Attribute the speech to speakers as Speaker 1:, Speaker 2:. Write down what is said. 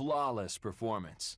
Speaker 1: flawless performance.